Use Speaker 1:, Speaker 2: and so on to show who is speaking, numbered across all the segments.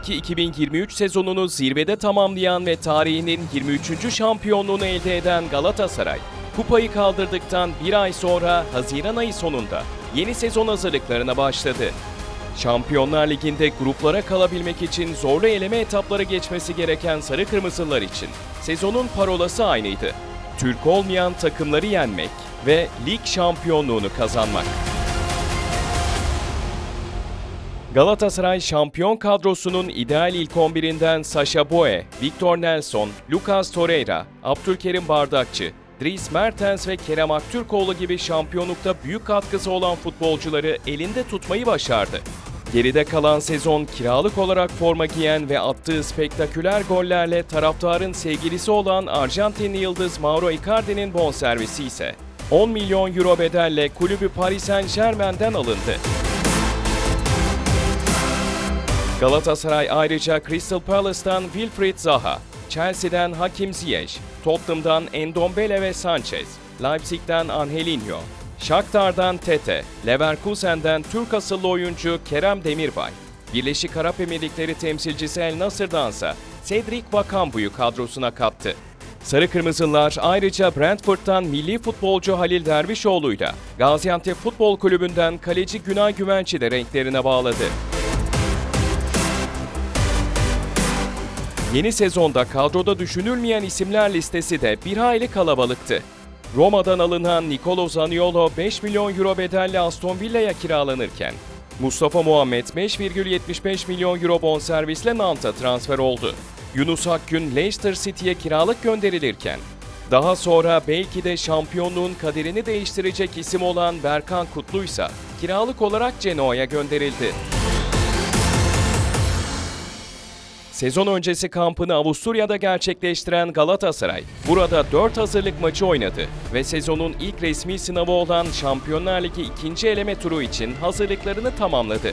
Speaker 1: 2022-2023 sezonunu zirvede tamamlayan ve tarihinin 23. şampiyonluğunu elde eden Galatasaray, kupayı kaldırdıktan bir ay sonra Haziran ayı sonunda yeni sezon hazırlıklarına başladı. Şampiyonlar Ligi'nde gruplara kalabilmek için zorlu eleme etapları geçmesi gereken Sarı Kırmızılar için sezonun parolası aynıydı. Türk olmayan takımları yenmek ve lig şampiyonluğunu kazanmak. Galatasaray şampiyon kadrosunun ideal ilk 11'inden Sasha Boye, Victor Nelson, Lucas Torreira, Abdülkerim Bardakçı, Dries Mertens ve Kerem Aktürkoğlu gibi şampiyonlukta büyük katkısı olan futbolcuları elinde tutmayı başardı. Geride kalan sezon kiralık olarak forma giyen ve attığı spektaküler gollerle taraftarın sevgilisi olan Arjantinli yıldız Mauro Icardi'nin bonservisi ise 10 milyon euro bedelle kulübü Paris Saint Germain'den alındı. Galatasaray ayrıca Crystal Palace'tan Wilfried Zaha, Chelsea'den Hakim Ziyech, Tottenham'dan Endombele ve Sanchez, Leipzig'ten Angelinho, Shakhtar'dan Tete, Leverkusen'den Türk asıllı oyuncu Kerem Demirbay, Birleşik Arap Emirlikleri temsilcisi El Nasır'dansa Cedric Bakambu'yu kadrosuna kattı. Sarı Kırmızılar ayrıca Brentford'dan milli futbolcu Halil Dervişoğlu'yla Gaziantep Futbol Kulübü'nden kaleci Günay Güvenç'i de renklerine bağladı. Yeni sezonda kadroda düşünülmeyen isimler listesi de bir hayli kalabalıktı. Roma'dan alınan Nicolo Zaniolo 5 milyon euro bedelle Aston Villa'ya kiralanırken, Mustafa Muhammed 5,75 milyon euro bonservisle Nant'a transfer oldu. Yunus Akgün Leicester City'ye kiralık gönderilirken, daha sonra belki de şampiyonluğun kaderini değiştirecek isim olan Berkan Kutlu ise kiralık olarak Genoa'ya gönderildi. Sezon öncesi kampını Avusturya'da gerçekleştiren Galatasaray, burada 4 hazırlık maçı oynadı ve sezonun ilk resmi sınavı olan Şampiyonlar Ligi ikinci eleme turu için hazırlıklarını tamamladı.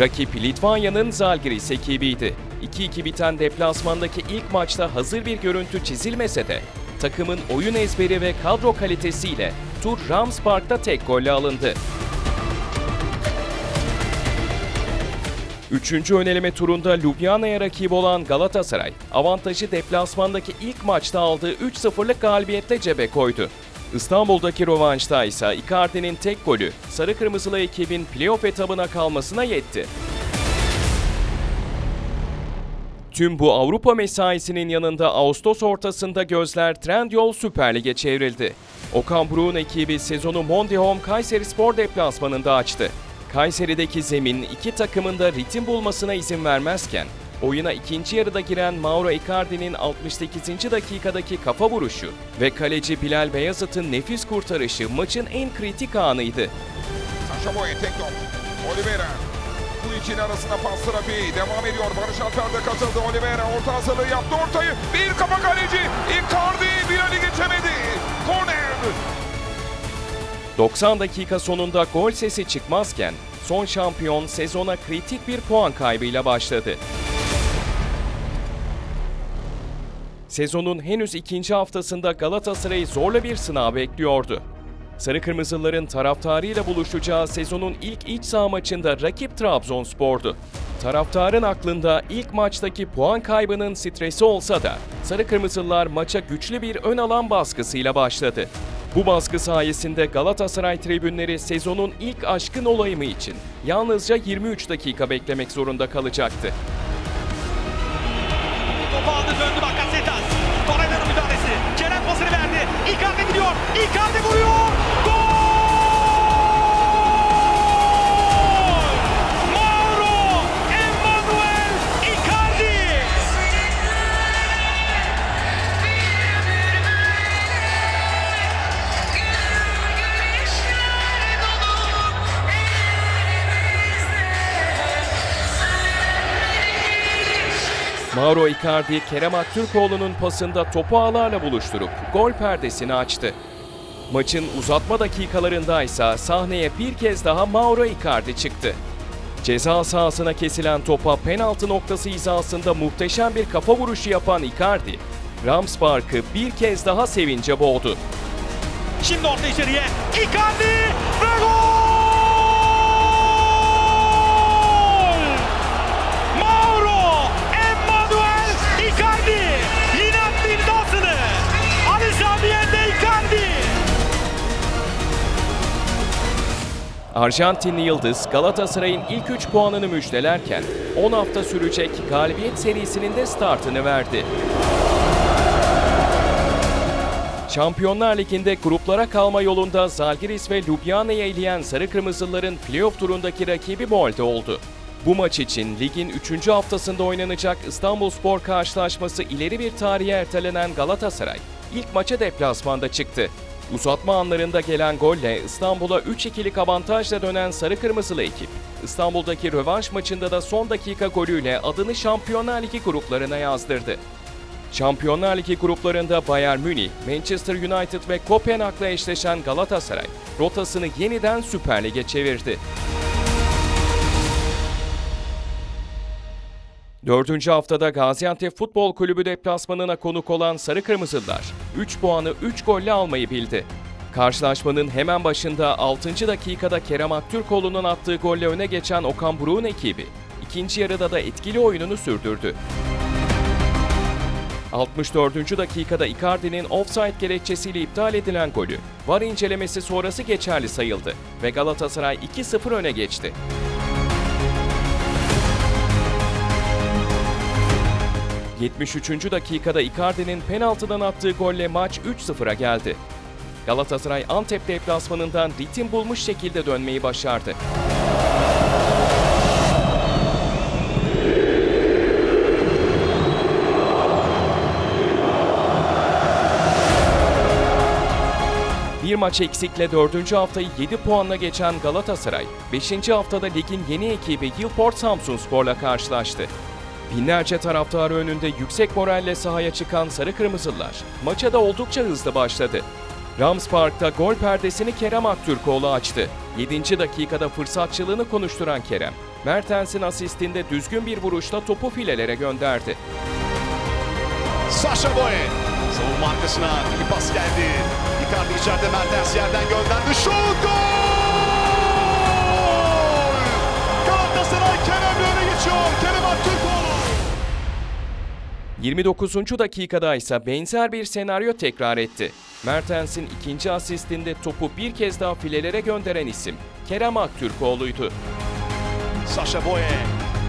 Speaker 1: Rakip Litvanya'nın Zalgiris ekibiydi. 2-2 biten deplasmandaki ilk maçta hazır bir görüntü çizilmese de takımın oyun ezberi ve kadro kalitesiyle tur Rams Park'ta tek golle alındı. Üçüncü öneleme turunda Ljubljana'ya rakip olan Galatasaray, avantajı deplasmandaki ilk maçta aldığı 3-0'lık galibiyetle cebe koydu. İstanbul'daki rövanşta ise Icardi'nin tek golü Sarı Kırmızılı ekibin playoff etabına kalmasına yetti. Tüm bu Avrupa mesaisinin yanında Ağustos ortasında gözler Trendyol Süper Lig'e çevrildi. Okan Buruk'un ekibi sezonu Monday Home Kayseri Spor deplasmanında açtı. Kayseri'deki zemin iki takımın da ritim bulmasına izin vermezken, oyuna ikinci yarıda giren Mauro Icardi'nin 68. dakikadaki kafa vuruşu ve kaleci Bilal Beyazıt'ın nefis kurtarışı maçın en kritik anıydı.
Speaker 2: Saşa Boye tek top. Oliveira. Bu ikili arasında pas trafiği devam ediyor. Barış Alper de katıldı. Oliveira orta hazırlığı yaptı ortayı. Bir kafa kaleci. Icardi Bilal'i geçemedi. Korner.
Speaker 1: 90 dakika sonunda gol sesi çıkmazken son şampiyon sezona kritik bir puan kaybıyla başladı. Sezonun henüz ikinci haftasında Galatasaray'ı zorla bir sınav bekliyordu. Sarı Kırmızıların taraftarıyla buluşacağı sezonun ilk iç saha maçında rakip Trabzonspor'du. Taraftarın aklında ilk maçtaki puan kaybının stresi olsa da Sarı Kırmızılar maça güçlü bir ön alan baskısıyla başladı. Bu baskı sayesinde Galatasaray tribünleri sezonun ilk aşkın olayımı için yalnızca 23 dakika beklemek zorunda kalacaktı.
Speaker 3: Topu aldı döndü Bakasetas. Torreira'nın müdahalesi. Kerem pasını verdi. Icardi gidiyor. Icardi vuruyor. Mauro Icardi,
Speaker 1: Kerem Aktürkoğlu'nun pasında topu ağlarla buluşturup gol perdesini açtı. Maçın uzatma dakikalarında ise sahneye bir kez daha Mauro Icardi çıktı. Ceza sahasına kesilen topa penaltı noktası hizasında muhteşem bir kafa vuruşu yapan Icardi, Rams Park'ı bir kez daha sevince boğdu.
Speaker 3: Şimdi orta içeriye. Icardi ve gol!
Speaker 1: Arjantinli Yıldız Galatasaray'ın ilk 3 puanını müjdelerken 10 hafta sürecek galibiyet serisinin de startını verdi. Şampiyonlar Ligi'nde gruplara kalma yolunda Zalgiris ve Ljubljana'yı eleyen Sarı Kırmızılıların playoff turundaki rakibi Molde oldu. Bu maç için ligin 3. haftasında oynanacak İstanbulspor karşılaşması ileri bir tarihe ertelenen Galatasaray ilk maça deplasmanda çıktı. Uzatma anlarında gelen golle İstanbul'a 3-2'lik avantajla dönen Sarı Kırmızılı ekip, İstanbul'daki rövanş maçında da son dakika golüyle adını Şampiyonlar Ligi gruplarına yazdırdı. Şampiyonlar Ligi gruplarında Bayern Münih, Manchester United ve Kopenhag'la eşleşen Galatasaray, rotasını yeniden Süper Lig'e çevirdi. Dördüncü haftada Gaziantep Futbol Kulübü deplasmanına konuk olan Sarı Kırmızılar 3 puanı 3 golle almayı bildi. Karşılaşmanın hemen başında 6. dakikada Kerem Aktürkoğlu'nun attığı golle öne geçen Okan Buruk'un ekibi ikinci yarıda da etkili oyununu sürdürdü. 64. dakikada Icardi'nin offside gerekçesiyle iptal edilen golü VAR incelemesi sonrası geçerli sayıldı ve Galatasaray 2-0 öne geçti. ...73. dakikada Icardi'nin penaltıdan attığı golle maç 3-0'a geldi. Galatasaray Antep deplasmanından ritim bulmuş şekilde dönmeyi başardı. Bir maç eksikle 4. haftayı 7 puanla geçen Galatasaray, 5. haftada ligin yeni ekibi Yılport Samsunspor'la karşılaştı. Binlerce taraftarı önünde yüksek moralle sahaya çıkan Sarı Kırmızılar, maça da oldukça hızlı başladı. Rams Park'ta gol perdesini Kerem Aktürkoğlu açtı. 7. dakikada fırsatçılığını konuşturan Kerem, Mertens'in asistinde düzgün bir vuruşla topu filelere gönderdi.
Speaker 4: Sasha Boye. Savunma arkasına iyi pas geldi. Icardi içeride Mertens yerden gönderdi. Şut gol! Galatasaray Kerem'le öne geçiyor. Kerem Aktürkoğlu.
Speaker 1: 29. dakikada ise benzer bir senaryo tekrar etti. Mertens'in ikinci asistinde topu bir kez daha filelere gönderen isim Kerem Aktürkoğlu'ydu.
Speaker 4: Sasha Boye.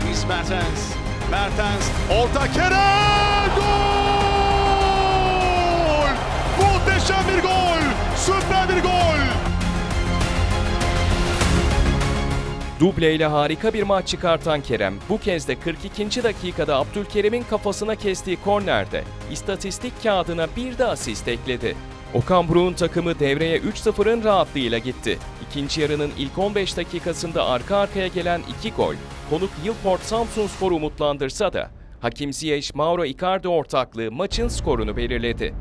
Speaker 4: Luis Mertens. Mertens. Orta Kerem. Gol! Muhteşem bir gol. Süper bir gol.
Speaker 1: Duble ile harika bir maç çıkartan Kerem bu kez de 42. dakikada Abdülkerim'in kafasına kestiği kornerde istatistik kağıdına bir de asist ekledi. Okan Buruk'un takımı devreye 3-0'ın rahatlığıyla gitti. İkinci yarının ilk 15 dakikasında arka arkaya gelen iki gol, konuk Yılport Samsunspor umutlandırsa da Hakim Ziyech Mauro Icardi ortaklığı maçın skorunu belirledi.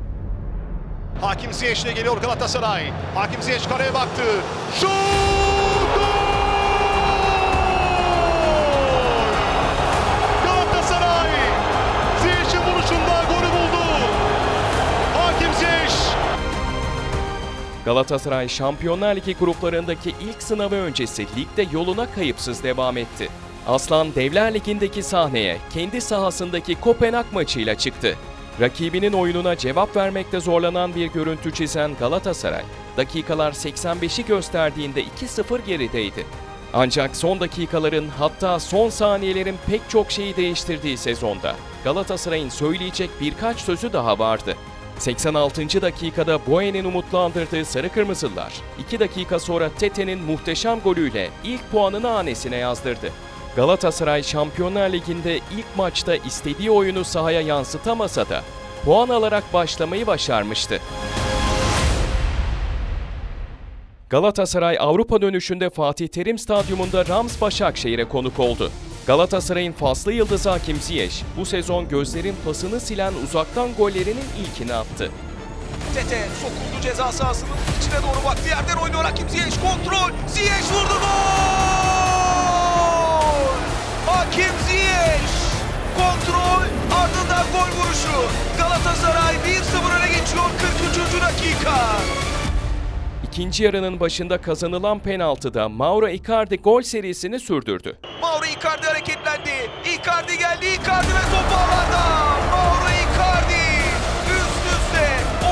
Speaker 4: Hakim Ziyech ile geliyor Galatasaray. Hakim Ziyech kareye baktı. Şut! Galatasaray
Speaker 1: Şampiyonlar Ligi gruplarındaki ilk sınavı öncesi ligde yoluna kayıpsız devam etti. Aslan Devler Ligi'ndeki sahneye kendi sahasındaki Kopenhag maçıyla çıktı. Rakibinin oyununa cevap vermekte zorlanan bir görüntü çizen Galatasaray, dakikalar 85'i gösterdiğinde 2-0 gerideydi. Ancak son dakikaların hatta son saniyelerin pek çok şeyi değiştirdiği sezonda Galatasaray'ın söyleyecek birkaç sözü daha vardı. 86. dakikada Boyen'in umutlandırdığı Sarı Kırmızılar, 2 dakika sonra Tete'nin muhteşem golüyle ilk puanını hanesine yazdırdı. Galatasaray Şampiyonlar Ligi'nde ilk maçta istediği oyunu sahaya yansıtamasa da puan alarak başlamayı başarmıştı. Galatasaray Avrupa dönüşünde Fatih Terim Stadyumunda Rams Başakşehir'e konuk oldu. Galatasaray'ın faslı yıldızı Hakim Ziyech bu sezon gözlerin pasını silen uzaktan gollerinin ilkini attı.
Speaker 5: Tete sokuldu ceza sahasının içine doğru baktı yerden oynuyor Hakim Ziyech kontrol Ziyech vurdu gol! Hakim Ziyech kontrol ardından gol vuruşu Galatasaray 1-0 öne geçiyor 43. dakika.
Speaker 1: İkinci yarının başında kazanılan penaltıda Mauro Icardi gol serisini sürdürdü.
Speaker 5: Mauro Icardi hareketlendi. Icardi geldi. Icardi ve top ağlarda. Mauro Icardi. Üst üste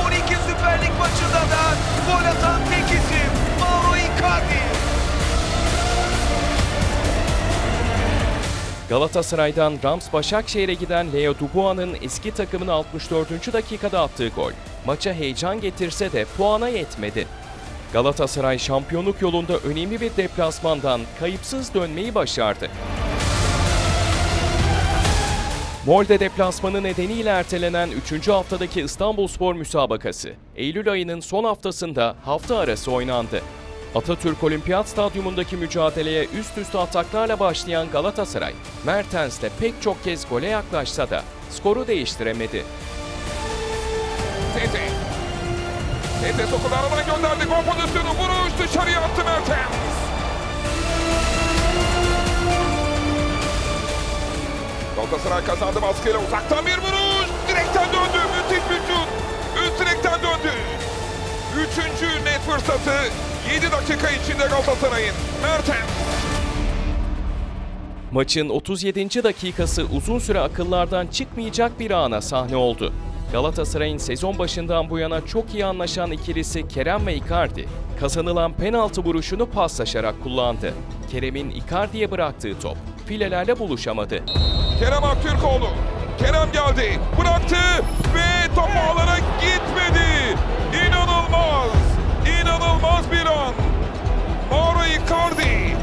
Speaker 5: 12 Süper Lig maçında da gol atan tek isim. Mauro Icardi.
Speaker 1: Galatasaray'dan Rams Başakşehir'e giden Leo Dubois'ın eski takımın 64. dakikada attığı gol maça heyecan getirse de puana yetmedi. Galatasaray şampiyonluk yolunda önemli bir deplasmandan kayıpsız dönmeyi başardı. Molde deplasmanı nedeniyle ertelenen 3. haftadaki İstanbulspor müsabakası, Eylül ayının son haftasında hafta arası oynandı. Atatürk Olimpiyat Stadyumundaki mücadeleye üst üste ataklarla başlayan Galatasaray, Mertens'le pek çok kez gole yaklaşsa da skoru değiştiremedi.
Speaker 2: Tete. Tete sokuldu arabana gönderdi. Gol pozisyonu vuruş dışarıya attı Mertens. Galatasaray kazandı baskıyla uzaktan bir vuruş. Direkten döndü. Müthiş şut. Üst direkten döndü. Üçüncü net fırsatı 7 dakika içinde Galatasaray'ın. Mertens.
Speaker 1: Maçın 37. dakikası uzun süre akıllardan çıkmayacak bir ana sahne oldu. Galatasaray'ın sezon başından bu yana çok iyi anlaşan ikilisi Kerem ve Icardi, kazanılan penaltı vuruşunu paslaşarak kullandı. Kerem'in Icardi'ye bıraktığı top filelerle buluşamadı.
Speaker 2: Kerem Aktürkoğlu. Kerem geldi. Bıraktı ve top ağlara gitmedi. İnanılmaz. İnanılmaz bir an. Mauro Icardi.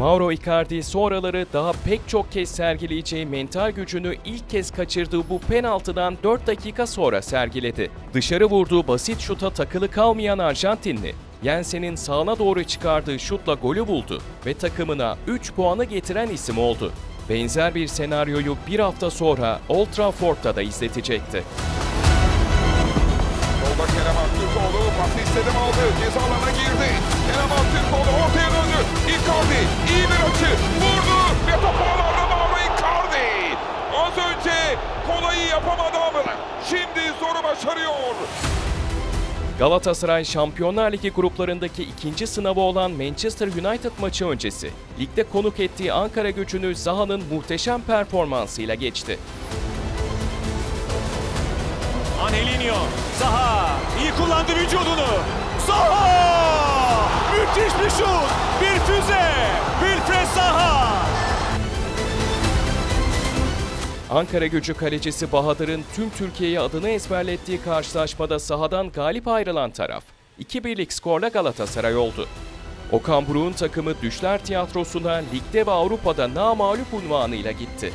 Speaker 1: Mauro Icardi sonraları daha pek çok kez sergileyeceği mental gücünü ilk kez kaçırdığı bu penaltıdan 4 dakika sonra sergiledi. Dışarı vurduğu basit şuta takılı kalmayan Arjantinli, Jensen'in sağına doğru çıkardığı şutla golü buldu ve takımına 3 puanı getiren isim oldu. Benzer bir senaryoyu bir hafta sonra Old Trafford'da da izletecekti.
Speaker 2: Solda Kerem Aktürkoğlu pası istedim aldı. Ceza girdi. Kerem Aktürkoğlu ortaya. Icardi iyi bir açı. Vurdu ve top ağlarda Mauro Icardi. Az önce kolayı yapamadı ama şimdi zoru başarıyor.
Speaker 1: Galatasaray Şampiyonlar Ligi gruplarındaki ikinci sınavı olan Manchester United maçı öncesi, ligde konuk ettiği Ankara gücünü Zaha'nın muhteşem performansıyla geçti.
Speaker 3: Angelinho. Zaha. iyi kullandı vücudunu. Zaha! Müthiş bir şut. Bir füze. Wilfred Zaha.
Speaker 1: Ankara gücü kalecisi Bahadır'ın tüm Türkiye'ye adını ezberlettiği karşılaşmada sahadan galip ayrılan taraf, 2-1'lik skorla Galatasaray oldu. Okan Buruk'un takımı Düşler Tiyatrosu'na ligde ve Avrupa'da namağlup unvanıyla gitti.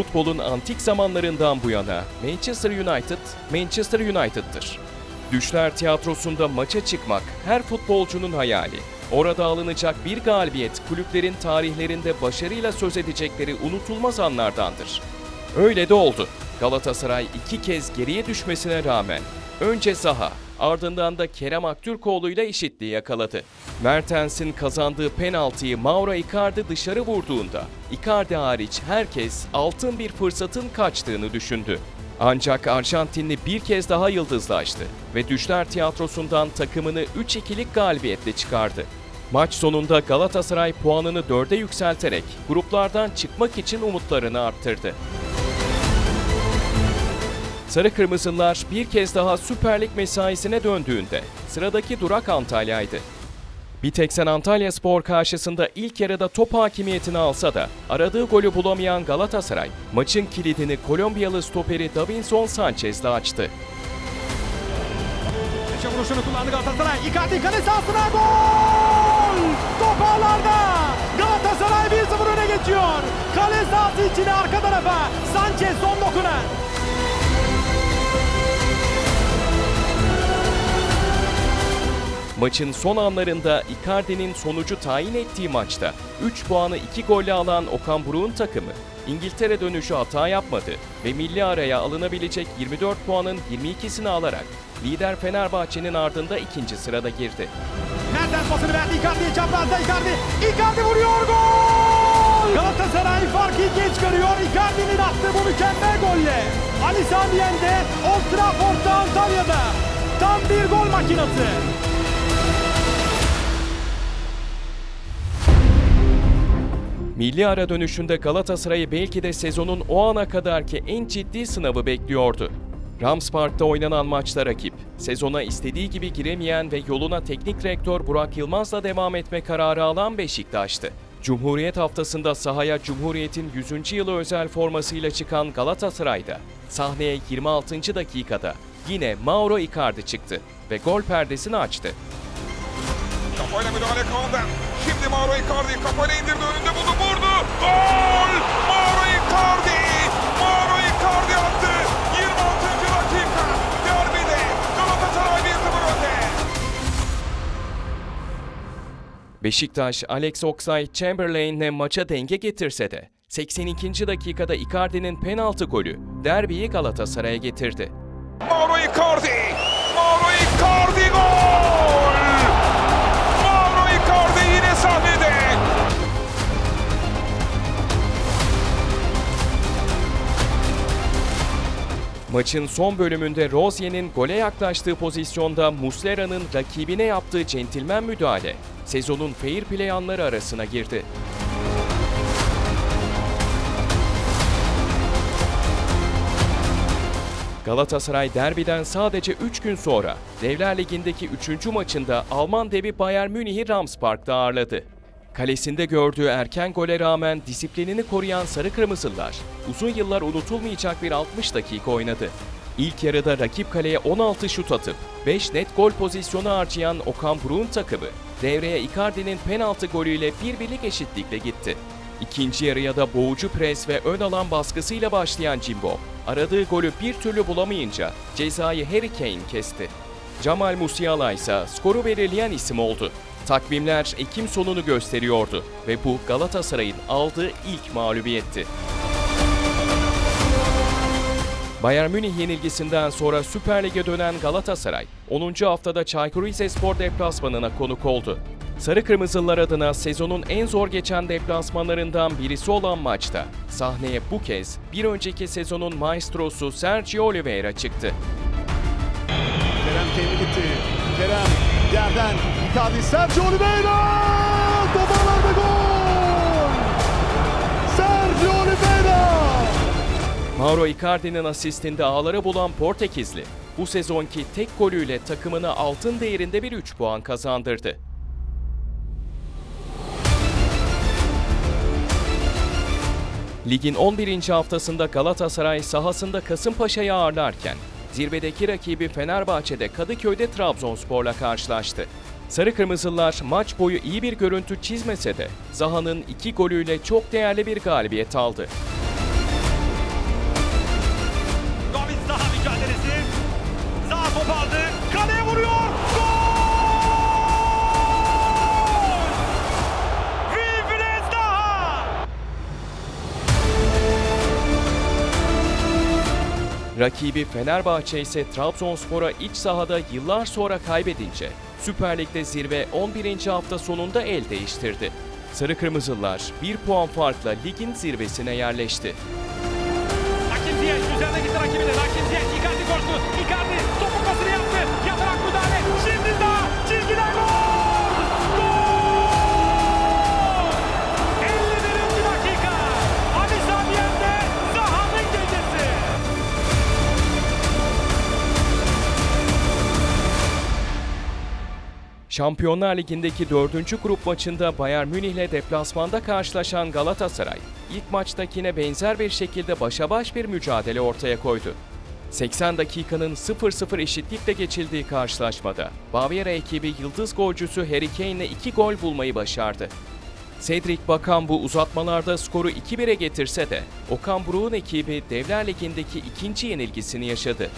Speaker 1: Futbolun antik zamanlarından bu yana Manchester United, Manchester United'tır. Düşler Tiyatrosu'nda maça çıkmak her futbolcunun hayali. Orada alınacak bir galibiyet kulüplerin tarihlerinde başarıyla söz edecekleri unutulmaz anlardandır. Öyle de oldu. Galatasaray iki kez geriye düşmesine rağmen önce Zaha, ardından da Kerem Aktürkoğlu ile eşitliği yakaladı. Mertens'in kazandığı penaltıyı Mauro Icardi dışarı vurduğunda Icardi hariç herkes altın bir fırsatın kaçtığını düşündü. Ancak Arjantinli bir kez daha yıldızlaştı ve Düşler Tiyatrosu'ndan takımını 3-2'lik galibiyetle çıkardı. Maç sonunda Galatasaray puanını 4'e yükselterek gruplardan çıkmak için umutlarını arttırdı. Sarı Kırmızılar bir kez daha Süper Lig mesaisine döndüğünde sıradaki durak Antalya'ydı. Biteksen Antalya Spor karşısında ilk yarıda top hakimiyetini alsa da aradığı golü bulamayan Galatasaray maçın kilidini Kolombiyalı stoperi Davinson Sanchez'le açtı.
Speaker 3: Köşe vuruşunu kullandı Galatasaray. Icardi kale sahasına gol! Top ağlarda. Galatasaray 1-0 öne geçiyor. Kale sahası içine arka tarafa. Sanchez son dokunan.
Speaker 1: Maçın son anlarında Icardi'nin sonucu tayin ettiği maçta 3 puanı 2 golle alan Okan Buruk'un takımı İngiltere dönüşü hata yapmadı ve milli araya alınabilecek 24 puanın 22'sini alarak lider Fenerbahçe'nin ardında ikinci sırada girdi.
Speaker 3: Mertens pasını verdi Icardi'ye çaprazda Icardi. Icardi vuruyor gol! Galatasaray fark farkı ikiye çıkarıyor. Icardi'nin attığı bu mükemmel golle. Ali Sami Old Trafford'da Antalya'da. Tam bir gol makinası.
Speaker 1: Milli ara dönüşünde Galatasaray'ı belki de sezonun o ana kadarki en ciddi sınavı bekliyordu. Rams Park'ta oynanan maçta rakip, sezona istediği gibi giremeyen ve yoluna teknik direktör Burak Yılmaz'la devam etme kararı alan Beşiktaş'tı. Cumhuriyet haftasında sahaya Cumhuriyet'in 100. yılı özel formasıyla çıkan Galatasaray'da sahneye 26. dakikada yine Mauro Icardi çıktı ve gol perdesini açtı.
Speaker 2: Kafayla müdahale Kaan'dan. Şimdi Mauro Icardi kafayla indirdi önünde buldu vurdu. Gol! Mauro Icardi! Mauro Icardi attı. 26. dakika. Derbide Galatasaray 1-0 önde.
Speaker 1: Beşiktaş, Alex Oxlade-Chamberlain'le maça denge getirse de 82. dakikada Icardi'nin penaltı golü derbiyi Galatasaray'a getirdi.
Speaker 2: Mauro Icardi! Mauro Icardi gol! Sahnede.
Speaker 1: Maçın son bölümünde Rozier'in gole yaklaştığı pozisyonda Muslera'nın rakibine yaptığı centilmen müdahale sezonun fair play anları arasına girdi. Galatasaray derbiden sadece 3 gün sonra Devler Ligi'ndeki 3. maçında Alman devi Bayern Münih'i Rams Park'ta ağırladı. Kalesinde gördüğü erken gole rağmen disiplinini koruyan Sarı Kırmızılar uzun yıllar unutulmayacak bir 60 dakika oynadı. İlk yarıda rakip kaleye 16 şut atıp 5 net gol pozisyonu harcayan Okan Buruk'un takımı devreye Icardi'nin penaltı golüyle bir birlik eşitlikle gitti. İkinci yarıya da boğucu pres ve ön alan baskısıyla başlayan Jimbo, aradığı golü bir türlü bulamayınca cezayı Harry Kane kesti. Jamal Musiala ise skoru belirleyen isim oldu. Takvimler Ekim sonunu gösteriyordu ve bu Galatasaray'ın aldığı ilk mağlubiyetti. Bayern Münih yenilgisinden sonra Süper Lig'e dönen Galatasaray, 10. haftada Çaykur Rizespor deplasmanına konuk oldu. Sarı Kırmızılar adına sezonun en zor geçen deplasmanlarından birisi olan maçta sahneye bu kez bir önceki sezonun maestrosu Sergio Oliveira çıktı.
Speaker 4: Kerem kendi gitti. Kerem yerden Icardi Sergio Oliveira!
Speaker 6: Toparlarda gol! Sergio Oliveira!
Speaker 1: Mauro Icardi'nin asistinde ağları bulan Portekizli, bu sezonki tek golüyle takımına altın değerinde bir 3 puan kazandırdı. Ligin 11. haftasında Galatasaray sahasında Kasımpaşa'yı ağırlarken, zirvedeki rakibi Fenerbahçe'de Kadıköy'de Trabzonspor'la karşılaştı. Sarı Kırmızılar maç boyu iyi bir görüntü çizmese de Zaha'nın iki golüyle çok değerli bir galibiyet aldı. Rakibi Fenerbahçe ise Trabzonspor'a iç sahada yıllar sonra kaybedince Süper Lig'de zirve 11. hafta sonunda el değiştirdi. Sarı Kırmızılar 1 puan farkla ligin zirvesine yerleşti.
Speaker 3: Hakim Ziyech üzerine gitti rakibine. Hakim Ziyech Icardi koştu. Icardi
Speaker 1: Şampiyonlar Ligi'ndeki 4. grup maçında Bayern Münih'le deplasmanda karşılaşan Galatasaray, ilk maçtakine benzer bir şekilde başa baş bir mücadele ortaya koydu. 80 dakikanın 0-0 eşitlikle geçildiği karşılaşmada Bavyera ekibi yıldız golcüsü Harry Kane'le 2 gol bulmayı başardı. Cedric Bakan bu uzatmalarda skoru 2-1'e getirse de Okan Buruk'un ekibi Devler Ligi'ndeki ikinci yenilgisini yaşadı.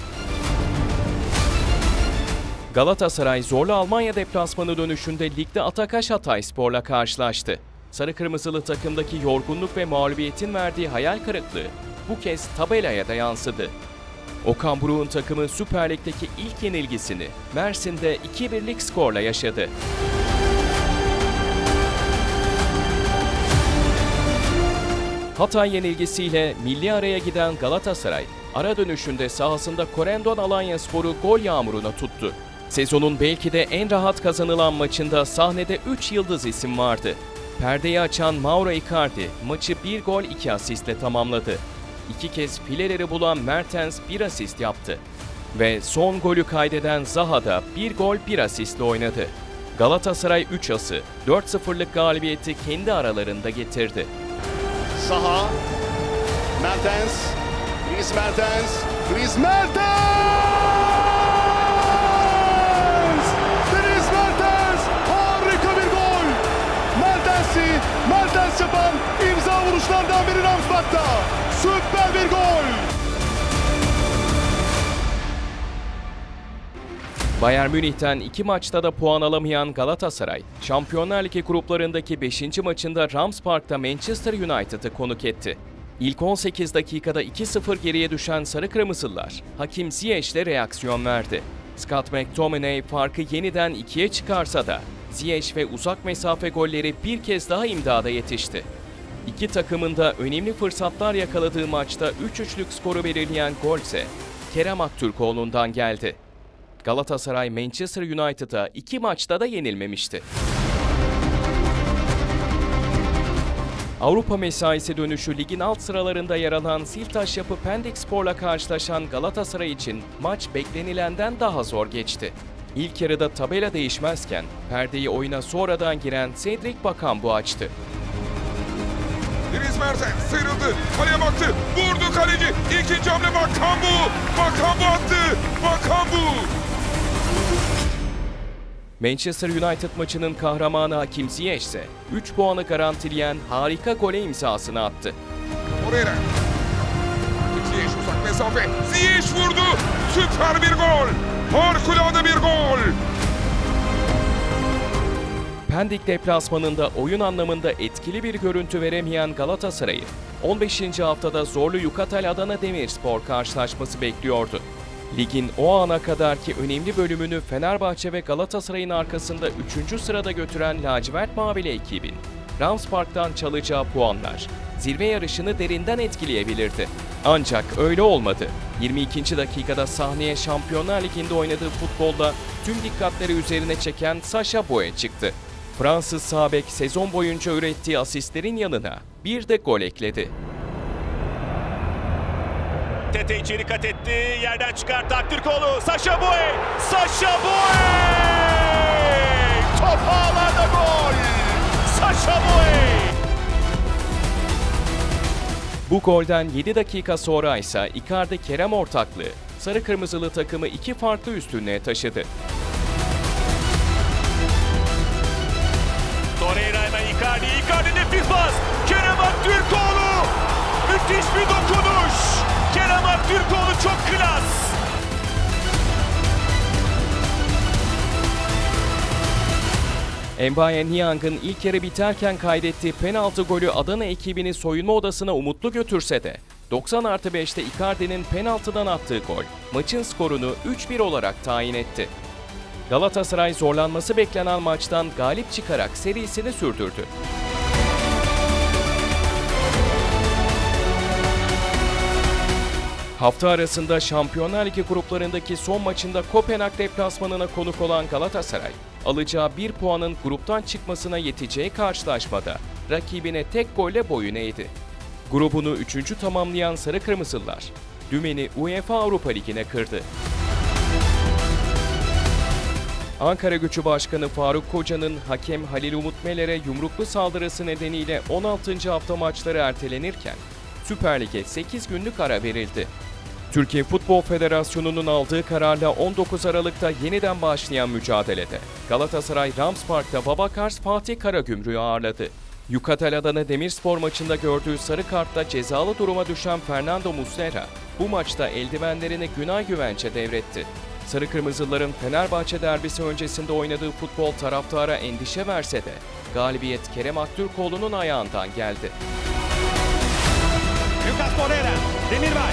Speaker 1: Galatasaray zorlu Almanya deplasmanı dönüşünde ligde Atakaş Hatayspor'la karşılaştı. Sarı Kırmızılı takımdaki yorgunluk ve mağlubiyetin verdiği hayal kırıklığı bu kez tabelaya da yansıdı. Okan Buruk'un takımı Süper Lig'deki ilk yenilgisini Mersin'de 2-1'lik skorla yaşadı. Hatay yenilgisiyle milli araya giden Galatasaray, ara dönüşünde sahasında Korendon Alanya Sporu gol yağmuruna tuttu. Sezonun belki de en rahat kazanılan maçında sahnede 3 yıldız isim vardı. Perdeyi açan Mauro Icardi maçı bir gol iki asistle tamamladı. İki kez fileleri bulan Mertens bir asist yaptı. Ve son golü kaydeden Zaha da bir gol bir asistle oynadı. Galatasaray 3 ası 4-0'lık galibiyeti kendi aralarında getirdi.
Speaker 4: Saha. Mertens. Dries Mertens.
Speaker 6: Dries Mertens! Vuruşlardan biri Ramsbach'ta. Süper bir gol!
Speaker 1: Bayern Münih'ten iki maçta da puan alamayan Galatasaray, Şampiyonlar Ligi gruplarındaki 5. maçında Rams Park'ta Manchester United'ı konuk etti. İlk 18 dakikada 2-0 geriye düşen Sarı Kırmızılar, Hakim Ziyech'le reaksiyon verdi. Scott McTominay farkı yeniden ikiye çıkarsa da Ziyech ve uzak mesafe golleri bir kez daha imdada yetişti. İki takımın da önemli fırsatlar yakaladığı maçta 3-3'lük skoru belirleyen gol ise Kerem Aktürkoğlu'ndan geldi. Galatasaray Manchester United'a iki maçta da yenilmemişti. Avrupa mesaisi dönüşü ligin alt sıralarında yer alan Siltaş Yapı Pendik Spor'la karşılaşan Galatasaray için maç beklenilenden daha zor geçti. İlk yarıda tabela değişmezken perdeyi oyuna sonradan giren Cedric Bakambu açtı.
Speaker 2: Deniz Mertens sıyrıldı. Kaleye baktı. Vurdu kaleci. İkinci hamle Bakambu. Bakambu attı. Bakambu.
Speaker 1: Manchester United maçının kahramanı Hakim Ziyech ise 3 puanı garantileyen harika gole imzasını attı.
Speaker 2: Torreira. Ziyech uzak mesafe. Ziyech vurdu. Süper bir gol. Harikulade bir gol.
Speaker 1: Pendik deplasmanında oyun anlamında etkili bir görüntü veremeyen Galatasaray'ı 15. haftada zorlu Yukatel Adana Demirspor karşılaşması bekliyordu. Ligin o ana kadarki önemli bölümünü Fenerbahçe ve Galatasaray'ın arkasında 3. sırada götüren lacivert mavili ekibin Rams Park'tan çalacağı puanlar zirve yarışını derinden etkileyebilirdi. Ancak öyle olmadı. 22. dakikada sahneye Şampiyonlar Ligi'nde oynadığı futbolda tüm dikkatleri üzerine çeken Sasha Boye çıktı. Fransız sağ bek sezon boyunca ürettiği asistlerin yanına bir de gol ekledi.
Speaker 4: Tete içeri kat etti. Yerden çıkarttı Aktürkoğlu. Saşa Boey. Saşa Boey. Top ağlarda gol. Saşa Boey.
Speaker 1: Bu golden 7 dakika sonra ise Icardi Kerem ortaklığı sarı kırmızılı takımı iki farklı üstünlüğe taşıdı.
Speaker 4: Icardi. Nefis pas. Kerem Aktürkoğlu. Müthiş bir dokunuş. Kerem Aktürkoğlu çok klas.
Speaker 1: Mbaye Niang'ın ilk yarı biterken kaydettiği penaltı golü Adana ekibini soyunma odasına umutlu götürse de 90 artı 5'te Icardi'nin penaltıdan attığı gol maçın skorunu 3-1 olarak tayin etti. Galatasaray zorlanması beklenen maçtan galip çıkarak serisini sürdürdü. Hafta arasında Şampiyonlar Ligi gruplarındaki son maçında Kopenhag deplasmanına konuk olan Galatasaray, alacağı bir puanın gruptan çıkmasına yeteceği karşılaşmada rakibine tek golle boyun eğdi. Grubunu üçüncü tamamlayan Sarı Kırmızılar, dümeni UEFA Avrupa Ligi'ne kırdı. Ankara Gücü Başkanı Faruk Koca'nın hakem Halil Umut Meler'e yumruklu saldırısı nedeniyle 16. hafta maçları ertelenirken Süper Lig'e 8 günlük ara verildi. Türkiye Futbol Federasyonu'nun aldığı kararla 19 Aralık'ta yeniden başlayan mücadelede Galatasaray Rams Park'ta Babakars Fatih Karagümrük'ü ağırladı. Yukatel Adana Demirspor maçında gördüğü sarı kartla cezalı duruma düşen Fernando Muslera bu maçta eldivenlerini Günay Güvenç'e devretti. Sarı Kırmızıların Fenerbahçe derbisi öncesinde oynadığı futbol taraftara endişe verse de galibiyet Kerem Aktürkoğlu'nun ayağından geldi.
Speaker 3: Lucas Torreira. Demirbay.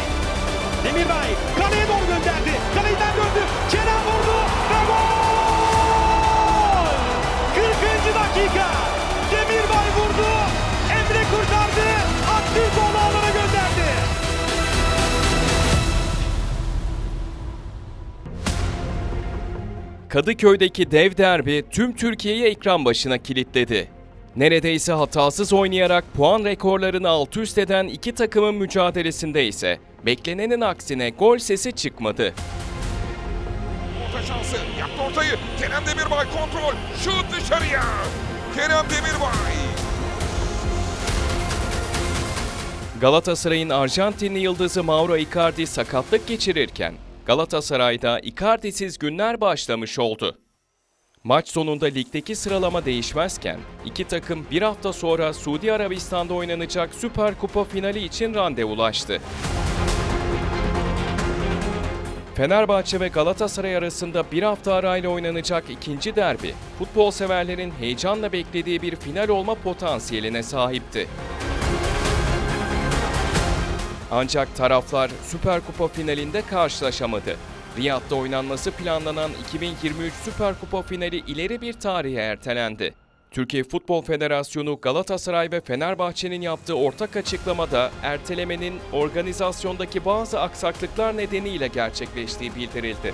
Speaker 3: Demirbay. Kaleye doğru gönderdi. Kaleden döndü. Kerem vurdu. Ve gol! 40. dakika.
Speaker 1: Kadıköy'deki dev derbi tüm Türkiye'yi ekran başına kilitledi. Neredeyse hatasız oynayarak puan rekorlarını alt üst eden iki takımın mücadelesinde ise beklenenin aksine gol sesi çıkmadı.
Speaker 2: Orta şansı. Yaptı ortayı. Kerem Demirbay kontrol. Şut dışarıya. Kerem Demirbay.
Speaker 1: Galatasaray'ın Arjantinli yıldızı Mauro Icardi sakatlık geçirirken Galatasaray'da Icardi'siz günler başlamış oldu. Maç sonunda ligdeki sıralama değişmezken iki takım bir hafta sonra Suudi Arabistan'da oynanacak Süper Kupa finali için randevulaştı. Fenerbahçe ve Galatasaray arasında bir hafta arayla oynanacak ikinci derbi, futbol severlerin heyecanla beklediği bir final olma potansiyeline sahipti. Ancak taraflar Süper Kupa finalinde karşılaşamadı. Riyad'da oynanması planlanan 2023 Süper Kupa finali ileri bir tarihe ertelendi. Türkiye Futbol Federasyonu Galatasaray ve Fenerbahçe'nin yaptığı ortak açıklamada ertelemenin organizasyondaki bazı aksaklıklar nedeniyle gerçekleştiği bildirildi.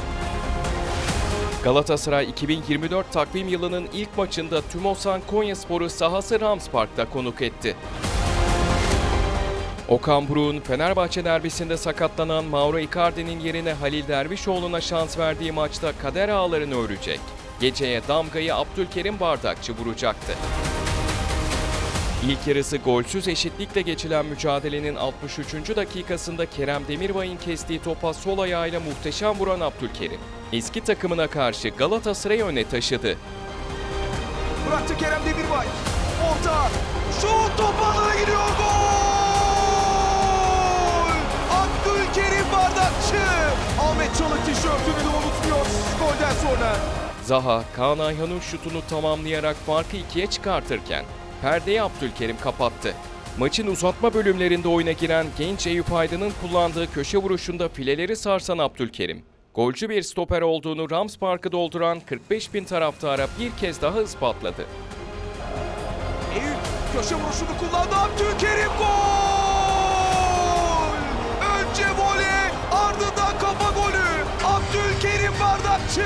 Speaker 1: Galatasaray 2024 takvim yılının ilk maçında Tümosan Konyaspor'u sahası Rams Park'ta konuk etti. Okan Buruk'un Fenerbahçe derbisinde sakatlanan Mauro Icardi'nin yerine Halil Dervişoğlu'na şans verdiği maçta kader ağlarını örecek. Geceye damgayı Abdülkerim Bardakçı vuracaktı. İlk yarısı golsüz eşitlikle geçilen mücadelenin 63. dakikasında Kerem Demirbay'ın kestiği topa sol ayağıyla muhteşem vuran Abdülkerim, eski takımına karşı Galatasaray'ı öne taşıdı.
Speaker 5: Bıraktı Kerem Demirbay. Orta. Şut top ağlara gidiyor. Gol! Abdülkerim Bardakçı. Ahmet Çalık tişörtünü de unutmuyor golden sonra.
Speaker 1: Zaha, Kaan Ayhan'ın şutunu tamamlayarak farkı ikiye çıkartırken perdeyi Abdülkerim kapattı. Maçın uzatma bölümlerinde oyuna giren genç Eyüp Aydın'ın kullandığı köşe vuruşunda fileleri sarsan Abdülkerim, golcü bir stoper olduğunu Rams Park'ı dolduran 45 bin taraftara bir kez daha ispatladı.
Speaker 5: Eyüp köşe vuruşunu kullandı. Abdülkerim gol! Ardından kafa golü. Abdülkerim Bardakçı.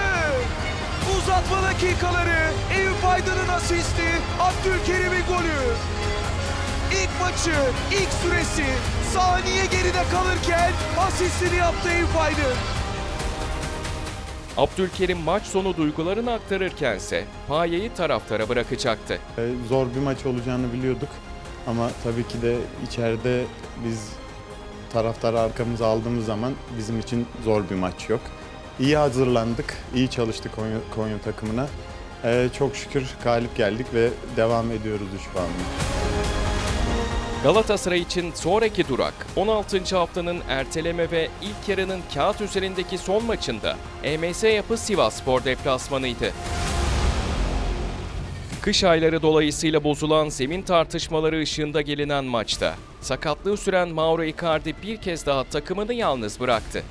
Speaker 5: Uzatma dakikaları. Eyüp Aydın'ın asisti. Abdülkerim'in golü. İlk maçı, ilk süresi saniye geride kalırken asistini yaptı Eyüp Aydın.
Speaker 1: Abdülkerim maç sonu duygularını aktarırkense payeyi taraftara bırakacaktı.
Speaker 7: Ee, Zor bir maç olacağını biliyorduk ama tabii ki de içeride biz taraftarı arkamıza aldığımız zaman bizim için zor bir maç yok. İyi hazırlandık, iyi çalıştık Konya, Konya takımına. Ee, çok şükür galip geldik ve devam ediyoruz 3 puanla.
Speaker 1: Galatasaray için sonraki durak 16. haftanın erteleme ve ilk yarının kağıt üzerindeki son maçında EMS Yapı Sivas Spor deplasmanıydı. Kış ayları dolayısıyla bozulan zemin tartışmaları ışığında gelinen maçta sakatlığı süren Mauro Icardi bir kez daha takımını yalnız bıraktı.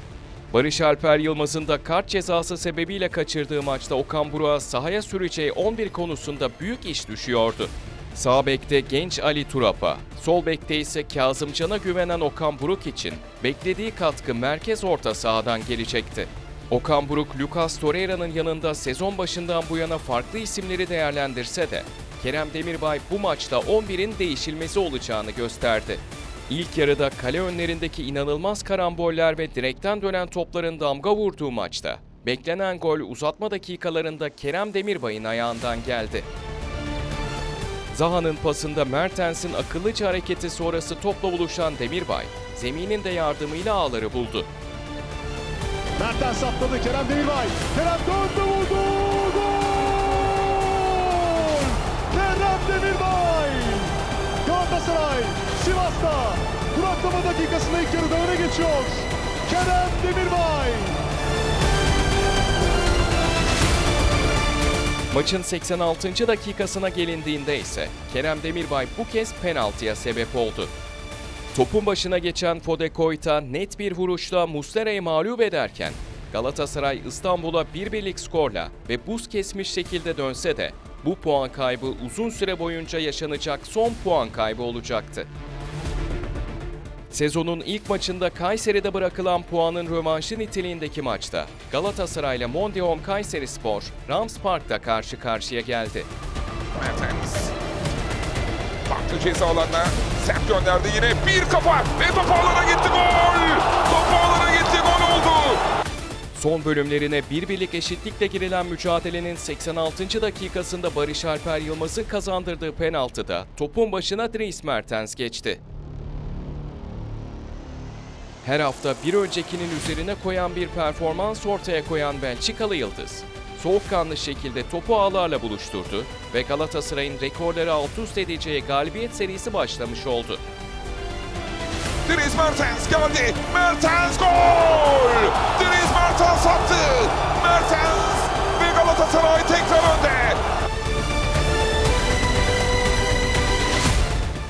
Speaker 1: Barış Alper Yılmaz'ın da kart cezası sebebiyle kaçırdığı maçta Okan Buruk'a sahaya süreceği 11 konusunda büyük iş düşüyordu. Sağ bekte genç Ali Turap'a, sol bekte ise Kazımcan'a güvenen Okan Buruk için beklediği katkı merkez orta sahadan gelecekti. Okan Buruk, Lucas Torreira'nın yanında sezon başından bu yana farklı isimleri değerlendirse de Kerem Demirbay bu maçta 11'in değişilmesi olacağını gösterdi. İlk yarıda kale önlerindeki inanılmaz karamboller ve direkten dönen topların damga vurduğu maçta beklenen gol uzatma dakikalarında Kerem Demirbay'ın ayağından geldi. Zaha'nın pasında Mertens'in akıllıca hareketi sonrası topla buluşan Demirbay, zeminin de yardımıyla ağları buldu.
Speaker 6: Mertens atladı Kerem Demirbay. Kerem döndü vurdu. Gol! Kerem Demirbay. Galatasaray Sivas'ta duraklama dakikasında ilk yarıda öne geçiyor. Kerem Demirbay.
Speaker 1: Maçın 86. dakikasına gelindiğinde ise Kerem Demirbay bu kez penaltıya sebep oldu. Topun başına geçen Fode Koyta net bir vuruşla Muslera'yı mağlup ederken Galatasaray İstanbul'a bir birlik skorla ve buz kesmiş şekilde dönse de bu puan kaybı uzun süre boyunca yaşanacak son puan kaybı olacaktı. Sezonun ilk maçında Kayseri'de bırakılan puanın rövanşı niteliğindeki maçta Galatasaray ile Mondium Kayseri Spor, Rams Park'ta karşı karşıya geldi.
Speaker 2: Mertens. Baktı ceza alanına. Sert gönderdi yine bir kafa ve top ağlara gitti gol. Top
Speaker 1: Son bölümlerine bir birlik eşitlikle girilen mücadelenin 86. dakikasında Barış Alper Yılmaz'ın kazandırdığı penaltıda topun başına Dries Mertens geçti. Her hafta bir öncekinin üzerine koyan bir performans ortaya koyan Belçikalı Yıldız, soğukkanlı şekilde topu ağlarla buluşturdu ve Galatasaray'ın rekorları alt üst edeceği galibiyet serisi başlamış oldu.
Speaker 2: Dries Mertens geldi. Mertens gol! Dries Mertens attı. Mertens ve Galatasaray tekrar önde.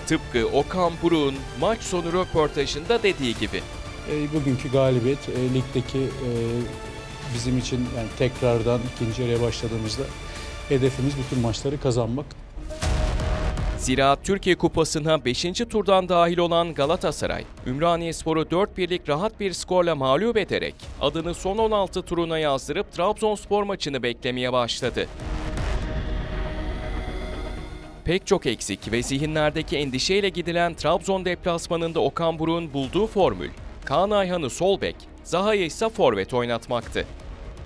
Speaker 1: Tıpkı Okan Buruk'un maç sonu röportajında dediği gibi.
Speaker 8: E, bugünkü galibiyet e, ligdeki e, bizim için yani tekrardan ikinci yarıya başladığımızda hedefimiz bütün maçları kazanmak.
Speaker 1: Zira Türkiye Kupası'na 5. turdan dahil olan Galatasaray, Ümraniyespor'u 4-1'lik rahat bir skorla mağlup ederek adını son 16 turuna yazdırıp Trabzonspor maçını beklemeye başladı. Pek çok eksik ve zihinlerdeki endişeyle gidilen Trabzon deplasmanında Okan Buruk'un bulduğu formül, Kaan Ayhan'ı sol bek, Zaha'yı ise forvet oynatmaktı.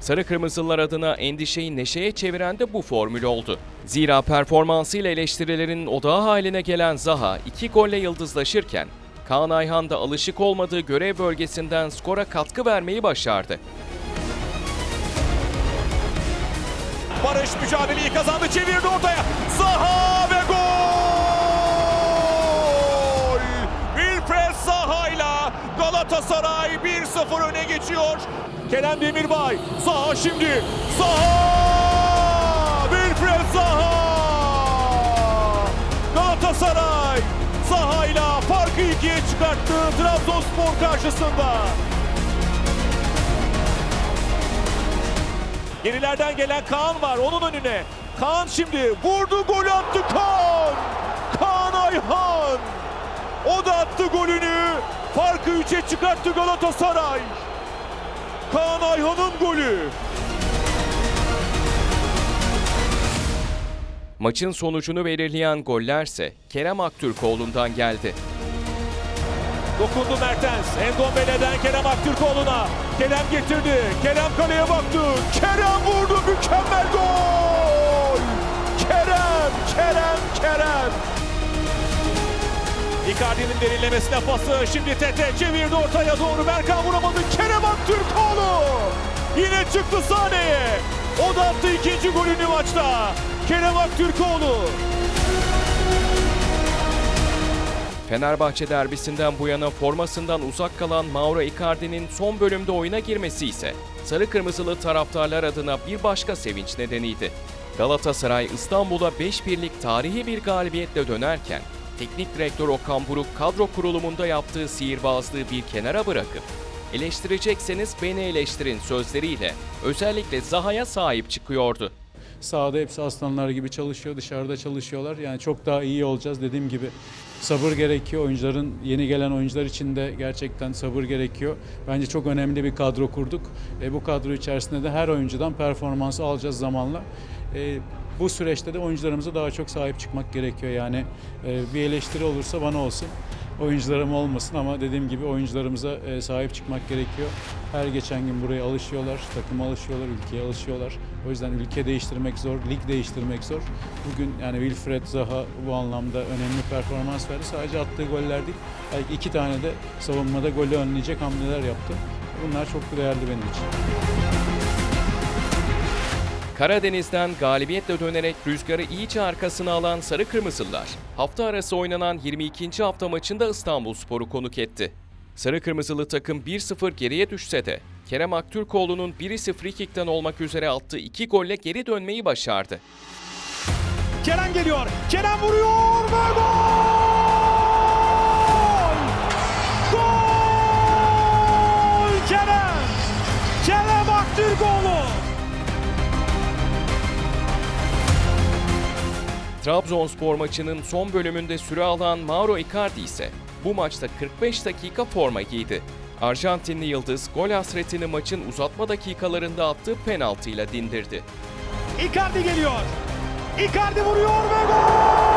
Speaker 1: Sarı Kırmızılar adına endişeyi neşeye çeviren de bu formül oldu. Zira performansıyla eleştirilerin odağı haline gelen Zaha iki golle yıldızlaşırken, Kaan Ayhan da alışık olmadığı görev bölgesinden skora katkı vermeyi başardı.
Speaker 4: Barış mücadeleyi kazandı, çevirdi ortaya. Zaha ve gol! Wilfred Zaha'yla Galatasaray 1-0 öne geçiyor. Kerem Demirbay, Zaha şimdi. Zaha! Zaha'yla farkı ikiye çıkarttı Trabzonspor karşısında. Gerilerden gelen Kaan var onun önüne. Kaan şimdi vurdu gol attı Kaan. Kaan Ayhan. O da attı golünü. Farkı 3'e çıkarttı Galatasaray. Kaan Ayhan'ın golü.
Speaker 1: Maçın sonucunu belirleyen gollerse Kerem Aktürkoğlu'ndan geldi.
Speaker 4: Dokundu Mertens. Endombele'den Kerem Aktürkoğlu'na. Kerem getirdi. Kerem kaleye baktı. Kerem vurdu. Mükemmel gol. Kerem, Kerem, Kerem. Icardi'nin derinlemesine pası. Şimdi Tete çevirdi ortaya doğru. Berkan vuramadı. Kerem Aktürkoğlu. Yine çıktı sahneye. O da attı ikinci golünü maçta. Kerem Aktürkoğlu.
Speaker 1: Fenerbahçe derbisinden bu yana formasından uzak kalan Mauro Icardi'nin son bölümde oyuna girmesi ise sarı kırmızılı taraftarlar adına bir başka sevinç nedeniydi. Galatasaray İstanbul'a 5-1'lik tarihi bir galibiyetle dönerken teknik direktör Okan Buruk kadro kurulumunda yaptığı sihirbazlığı bir kenara bırakıp eleştirecekseniz beni eleştirin sözleriyle özellikle Zaha'ya sahip çıkıyordu.
Speaker 8: Sahada hepsi aslanlar gibi çalışıyor, dışarıda çalışıyorlar. Yani çok daha iyi olacağız dediğim gibi. Sabır gerekiyor. Oyuncuların, yeni gelen oyuncular için de gerçekten sabır gerekiyor. Bence çok önemli bir kadro kurduk. E, bu kadro içerisinde de her oyuncudan performansı alacağız zamanla. E, bu süreçte de oyuncularımıza daha çok sahip çıkmak gerekiyor. Yani e, bir eleştiri olursa bana olsun. Oyuncularım olmasın ama dediğim gibi oyuncularımıza e, sahip çıkmak gerekiyor. Her geçen gün buraya alışıyorlar, takıma alışıyorlar, ülkeye alışıyorlar. O yüzden ülke değiştirmek zor, lig değiştirmek zor. Bugün yani Wilfred Zaha bu anlamda önemli performans verdi. Sadece attığı goller değil, belki iki tane de savunmada golü önleyecek hamleler yaptı. Bunlar çok değerli benim için.
Speaker 1: Karadeniz'den galibiyetle dönerek rüzgarı iyice arkasına alan Sarı Kırmızılar, hafta arası oynanan 22. hafta maçında İstanbulspor'u konuk etti. Sarı Kırmızılı takım 1-0 geriye düşse de Kerem Aktürkoğlu'nun birisi frikikten olmak üzere attığı iki golle geri dönmeyi başardı.
Speaker 3: Kerem geliyor. Kerem vuruyor ve gol! Gol! Kerem! Kerem Aktürkoğlu!
Speaker 1: Trabzonspor maçının son bölümünde süre alan Mauro Icardi ise bu maçta 45 dakika forma giydi. Arjantinli Yıldız gol hasretini maçın uzatma dakikalarında attığı penaltıyla dindirdi.
Speaker 3: Icardi geliyor. Icardi vuruyor ve gol!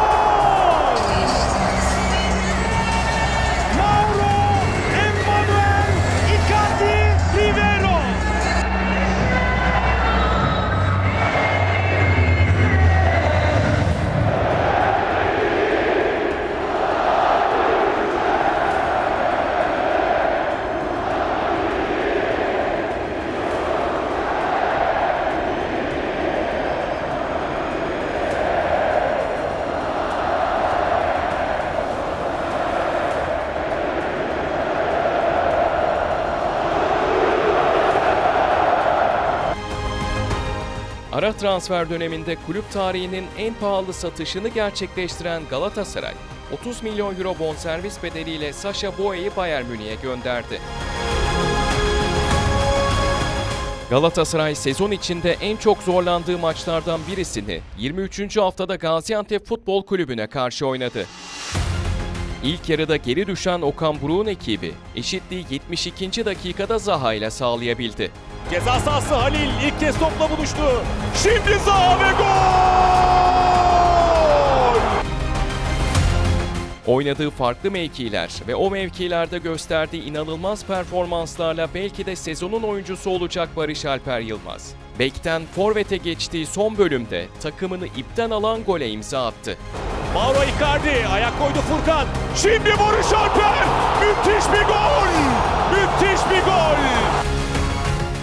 Speaker 1: Ara transfer döneminde kulüp tarihinin en pahalı satışını gerçekleştiren Galatasaray, 30 milyon euro bonservis bedeliyle Sasha Boye'yi Bayern Münih'e gönderdi. Galatasaray sezon içinde en çok zorlandığı maçlardan birisini 23. haftada Gaziantep Futbol Kulübü'ne karşı oynadı. İlk yarıda geri düşen Okan Buruk'un ekibi eşitliği 72. dakikada Zaha ile sağlayabildi.
Speaker 4: Ceza sahası Halil ilk kez topla buluştu. Şimdi Zaha ve gol!
Speaker 1: Oynadığı farklı mevkiler ve o mevkilerde gösterdiği inanılmaz performanslarla belki de sezonun oyuncusu olacak Barış Alper Yılmaz. Bekten forvete geçtiği son bölümde takımını ipten alan gole imza attı.
Speaker 4: Mauro Icardi ayak koydu Furkan. Şimdi Barış Alper. Müthiş bir gol. Müthiş bir gol.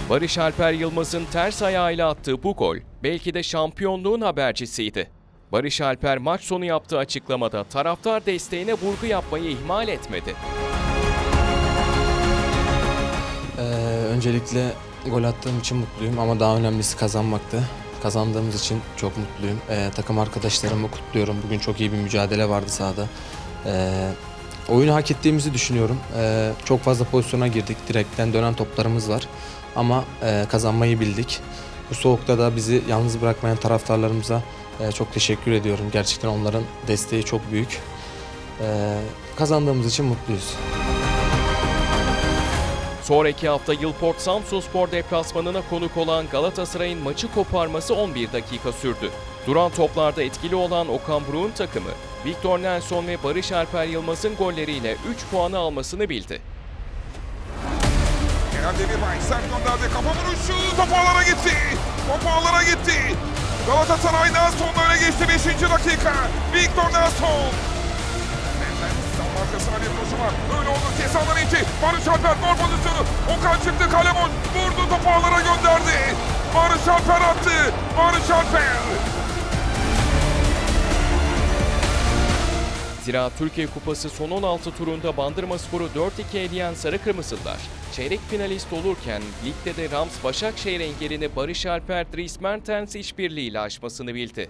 Speaker 1: Barış Alper Yılmaz'ın ters ayağıyla attığı bu gol belki de şampiyonluğun habercisiydi. Barış Alper maç sonu yaptığı açıklamada taraftar desteğine vurgu yapmayı ihmal etmedi.
Speaker 9: Ee, öncelikle gol attığım için mutluyum ama daha önemlisi kazanmaktı. Kazandığımız için çok mutluyum. Ee, takım arkadaşlarımı kutluyorum. Bugün çok iyi bir mücadele vardı sahada. Ee, oyunu hak ettiğimizi düşünüyorum. Ee, çok fazla pozisyona girdik. Direkten dönen toplarımız var. Ama e, kazanmayı bildik. Bu soğukta da bizi yalnız bırakmayan taraftarlarımıza e, çok teşekkür ediyorum. Gerçekten onların desteği çok büyük. Ee, kazandığımız için mutluyuz.
Speaker 1: Sonraki hafta Yılport Samsunspor deplasmanına konuk olan Galatasaray'ın maçı koparması 11 dakika sürdü. Duran toplarda etkili olan Okan Buruk'un takımı, Victor Nelson ve Barış Alper Yılmaz'ın golleriyle 3 puanı almasını bildi.
Speaker 2: Kenan Demirbay sert gönderdi. Kafa vuruşu top ağlara gitti. Top ağlara gitti. Galatasaray Nelson'la öne geçti 5. dakika. Victor Nelson. Arkasına bir koşu var. Öyle oldu. Kesalar içi. Barış Alper gol pozisyonu. Okan çıktı kale boş. Vurdu topu ağlara gönderdi. Barış Alper attı. Barış Alper.
Speaker 1: Zira Türkiye Kupası son 16 turunda Bandırmaspor'u 4-2 eleyen Sarı Kırmızılar, çeyrek finalist olurken ligde de Rams Başakşehir engelini Barış Alper Dries Mertens işbirliğiyle aşmasını bildi.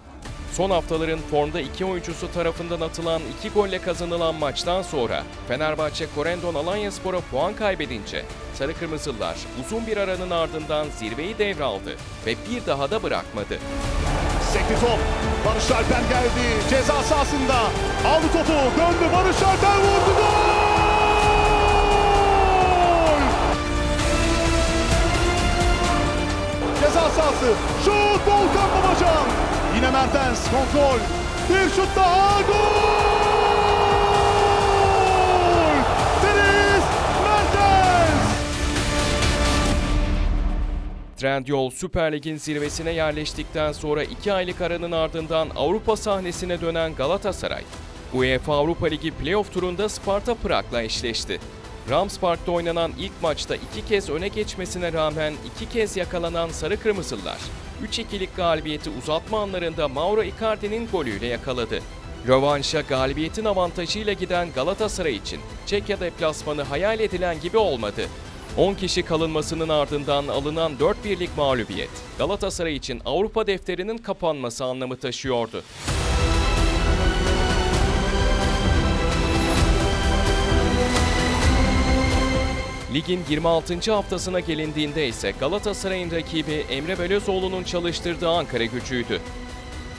Speaker 1: Son haftaların formda iki oyuncusu tarafından atılan iki golle kazanılan maçtan sonra Fenerbahçe Korendon Alanyaspor'a puan kaybedince Sarı Kırmızılar uzun bir aranın ardından zirveyi devraldı ve bir daha da bırakmadı.
Speaker 6: Sekti top. Barış Alper geldi. Ceza sahasında. Aldı topu. Döndü. Barış Alper vurdu. Gol! Ceza sahası. Şut Volkan Babacan. Yine Mertens kontrol. Bir şut daha. Gol!
Speaker 1: Trendyol Süper Lig'in zirvesine yerleştikten sonra 2 aylık aranın ardından Avrupa sahnesine dönen Galatasaray, UEFA Avrupa Ligi playoff turunda Sparta Prag'la eşleşti. Rams Park'ta oynanan ilk maçta iki kez öne geçmesine rağmen iki kez yakalanan Sarı Kırmızılar, 3-2'lik galibiyeti uzatma anlarında Mauro Icardi'nin golüyle yakaladı. Rövanşa galibiyetin avantajıyla giden Galatasaray için Çekya deplasmanı hayal edilen gibi olmadı. 10 kişi kalınmasının ardından alınan 4-1'lik mağlubiyet Galatasaray için Avrupa defterinin kapanması anlamı taşıyordu. Ligin 26. haftasına gelindiğinde ise Galatasaray'ın rakibi Emre Belözoğlu'nun çalıştırdığı Ankara gücüydü.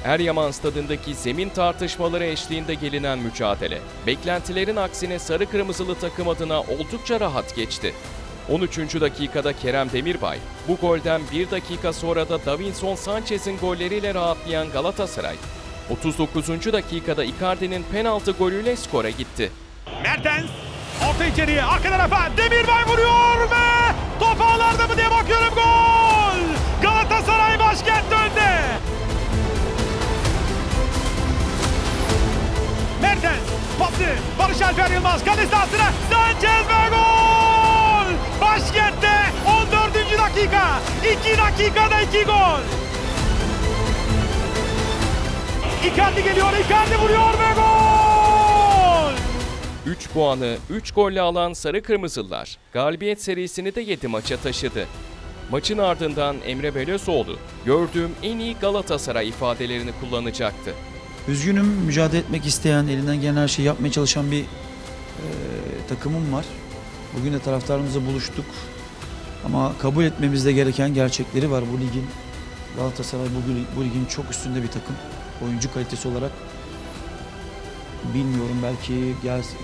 Speaker 1: Eryaman stadındaki zemin tartışmaları eşliğinde gelinen mücadele, beklentilerin aksine sarı kırmızılı takım adına oldukça rahat geçti. 13. dakikada Kerem Demirbay, bu golden bir dakika sonra da Davinson Sanchez'in golleriyle rahatlayan Galatasaray, 39. dakikada Icardi'nin penaltı golüyle skora gitti.
Speaker 3: Mertens orta içeriye arka tarafa Demirbay vuruyor ve top ağlarda mı diye bakıyorum gol! Galatasaray başkent önde. Mertens pası Barış Alper Yılmaz kale sahasına Sanchez ve gol! Başkentte 14. dakika 2 dakikada 2 gol. Icardi geliyor Icardi vuruyor ve gol!
Speaker 1: 3 puanı 3 golle alan Sarı Kırmızılar galibiyet serisini de 7 maça taşıdı. Maçın ardından Emre Belözoğlu, gördüğüm en iyi Galatasaray ifadelerini kullanacaktı.
Speaker 10: Üzgünüm mücadele etmek isteyen, elinden gelen her şeyi yapmaya çalışan bir e, takımım var. Bugün de taraftarımızla buluştuk. Ama kabul etmemizde gereken gerçekleri var. Bu ligin Galatasaray bugün bu ligin çok üstünde bir takım. Oyuncu kalitesi olarak bilmiyorum belki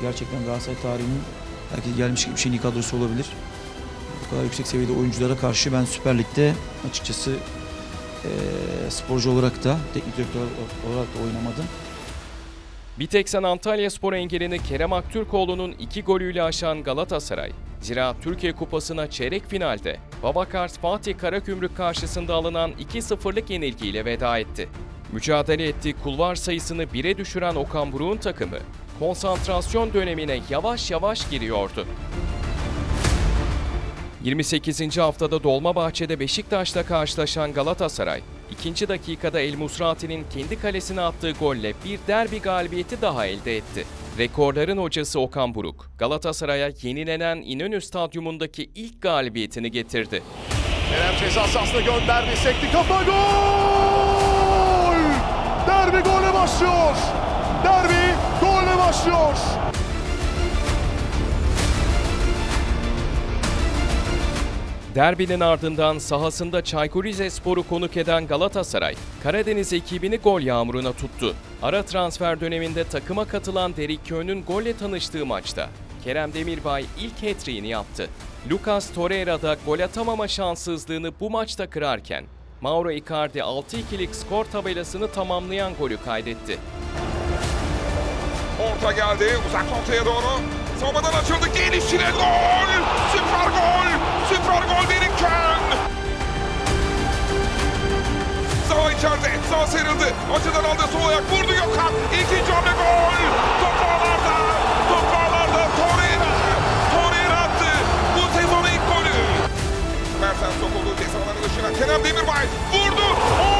Speaker 10: gerçekten Galatasaray tarihinin belki gelmiş bir şeyin kadrosu olabilir. Bu kadar yüksek seviyede oyunculara karşı ben Süper Lig'de açıkçası e, sporcu olarak da teknik direktör olarak da oynamadım.
Speaker 1: Bir tek sen Antalya Spor engelini Kerem Aktürkoğlu'nun iki golüyle aşan Galatasaray, Zira Türkiye Kupası'na çeyrek finalde Babakars Fatih Karagümrük karşısında alınan 2-0'lık yenilgiyle veda etti. Mücadele ettiği kulvar sayısını 1'e düşüren Okan Buruk'un takımı, konsantrasyon dönemine yavaş yavaş giriyordu. 28. haftada Dolmabahçe'de Beşiktaş'la karşılaşan Galatasaray, ikinci dakikada El Musrati'nin kendi kalesine attığı golle bir derbi galibiyeti daha elde etti. Rekorların hocası Okan Buruk, Galatasaray'a yenilenen İnönü Stadyumundaki ilk galibiyetini getirdi.
Speaker 6: Kerem ceza sahasına gönderdi. Sekti kafa gol! Derbi gole başlıyor. Derbi golle başlıyor.
Speaker 1: Derbinin ardından sahasında Çaykur Rizespor'u konuk eden Galatasaray, Karadeniz ekibini gol yağmuruna tuttu. Ara transfer döneminde takıma katılan Derik Köhn'ün golle tanıştığı maçta Kerem Demirbay ilk hat yaptı. Lucas Torreira da gol atamama şanssızlığını bu maçta kırarken, Mauro Icardi 6-2'lik skor tabelasını tamamlayan golü kaydetti.
Speaker 2: Orta geldi uzak noktaya doğru. Savunmadan açıldı gelişine gol! Süper gol! Süper gol Derik Kön! Sağ içeride, sağ serildi. Açıdan aldı sol ayak vurdu Gökhan. İkinci hamle gol! Top ağlarda, top ağlarda Torreira! Torreira attı. Bu sezonun ilk golü. Mertens sokuldu cezaların dışına. Kerem Demirbay vurdu. Oo,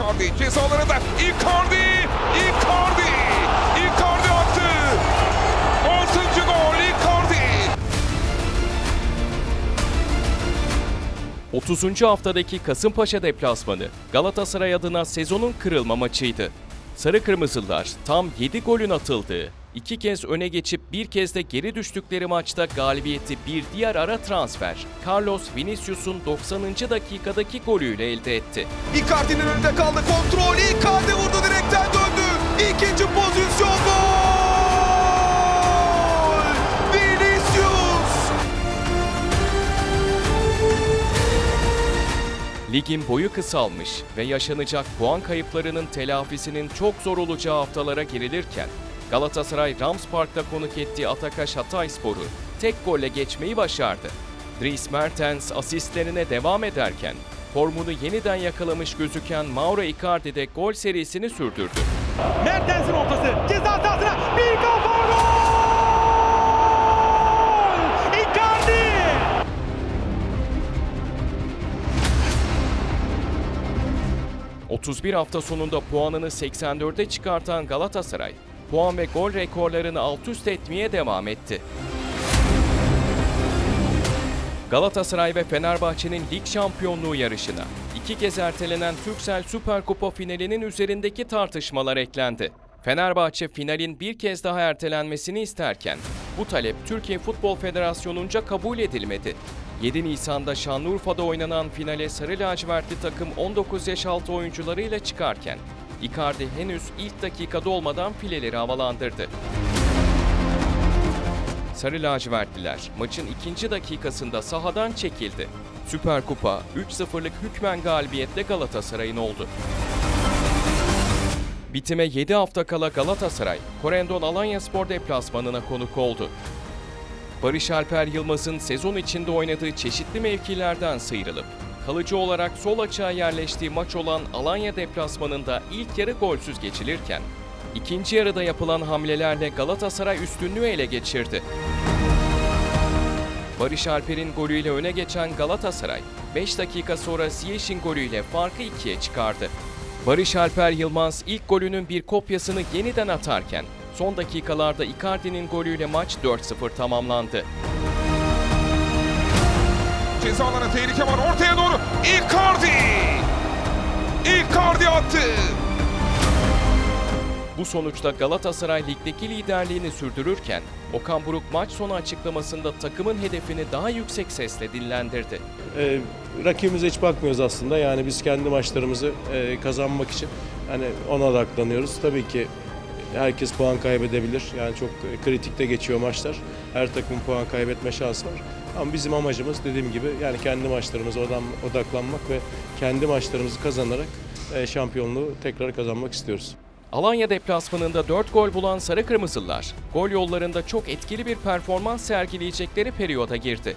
Speaker 2: Icardi. Cezalarında Icardi. Icardi. Icardi attı. 6. gol Icardi.
Speaker 1: 30. haftadaki Kasımpaşa deplasmanı Galatasaray adına sezonun kırılma maçıydı. Sarı Kırmızılar tam 7 golün atıldığı, iki kez öne geçip bir kez de geri düştükleri maçta galibiyeti bir diğer ara transfer Carlos Vinicius'un 90. dakikadaki golüyle elde etti.
Speaker 5: Icardi'nin önünde kaldı. Kontrol. Icardi vurdu direkten döndü. İkinci pozisyon gol! Vinicius!
Speaker 1: Ligin boyu kısalmış ve yaşanacak puan kayıplarının telafisinin çok zor olacağı haftalara girilirken Galatasaray Rams Park'ta konuk ettiği Atakaş Hatayspor'u tek golle geçmeyi başardı. Dries Mertens asistlerine devam ederken formunu yeniden yakalamış gözüken Mauro Icardi de gol serisini sürdürdü.
Speaker 3: Mertens'in ortası. Ceza sahasına bir kafa gol! Icardi!
Speaker 1: – 31 hafta sonunda puanını 84'e çıkartan Galatasaray, puan ve gol rekorlarını alt üst etmeye devam etti. Galatasaray ve Fenerbahçe'nin lig şampiyonluğu yarışına iki kez ertelenen Türksel Süper Kupa finalinin üzerindeki tartışmalar eklendi. Fenerbahçe finalin bir kez daha ertelenmesini isterken bu talep Türkiye Futbol Federasyonu'nca kabul edilmedi. 7 Nisan'da Şanlıurfa'da oynanan finale sarı lacivertli takım 19 yaş altı oyuncularıyla çıkarken Icardi henüz ilk dakikada olmadan fileleri havalandırdı. Sarı lacivertliler maçın ikinci dakikasında sahadan çekildi. Süper Kupa 3-0'lık hükmen galibiyetle Galatasaray'ın oldu. Bitime 7 hafta kala Galatasaray, Korendon Alanya Spor deplasmanına konuk oldu. Barış Alper Yılmaz'ın sezon içinde oynadığı çeşitli mevkilerden sıyrılıp kalıcı olarak sol açığa yerleştiği maç olan Alanya deplasmanında ilk yarı golsüz geçilirken ikinci yarıda yapılan hamlelerle Galatasaray üstünlüğü ele geçirdi. Barış Alper'in golüyle öne geçen Galatasaray 5 dakika sonra Ziyech'in golüyle farkı ikiye çıkardı. Barış Alper Yılmaz ilk golünün bir kopyasını yeniden atarken son dakikalarda Icardi'nin golüyle maç 4-0 tamamlandı.
Speaker 2: Ceza alanı tehlike var ortaya doğru. Icardi! Icardi attı.
Speaker 1: Bu sonuçta Galatasaray ligdeki liderliğini sürdürürken Okan Buruk maç sonu açıklamasında takımın hedefini daha yüksek sesle dillendirdi.
Speaker 11: E, rakibimize hiç bakmıyoruz aslında. Yani biz kendi maçlarımızı e, kazanmak için hani ona odaklanıyoruz. Tabii ki herkes puan kaybedebilir. Yani çok kritikte geçiyor maçlar. Her takımın puan kaybetme şansı var. Ama bizim amacımız dediğim gibi yani kendi maçlarımıza odan- odaklanmak ve kendi maçlarımızı kazanarak e, şampiyonluğu tekrar kazanmak istiyoruz.
Speaker 1: Alanya deplasmanında 4 gol bulan Sarı Kırmızılar, gol yollarında çok etkili bir performans sergileyecekleri periyoda girdi.